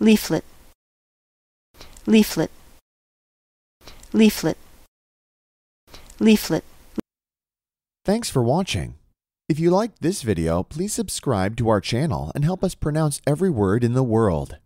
leaflet leaflet leaflet leaflet Thanks for watching. If you liked this video, please subscribe to our channel and help us pronounce every word in the world.